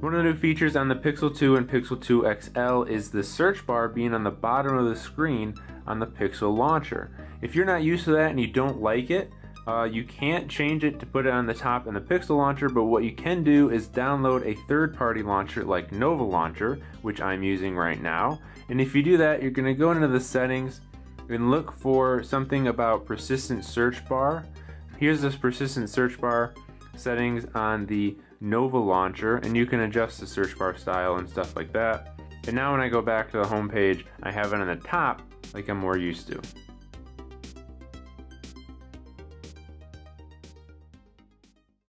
One of the new features on the Pixel 2 and Pixel 2 XL is the search bar being on the bottom of the screen on the Pixel launcher. If you're not used to that and you don't like it, uh, you can't change it to put it on the top in the Pixel launcher, but what you can do is download a third-party launcher like Nova Launcher, which I'm using right now. And if you do that, you're going to go into the settings and look for something about persistent search bar. Here's this persistent search bar settings on the Nova launcher and you can adjust the search bar style and stuff like that. And now when I go back to the home page, I have it on the top like I'm more used to.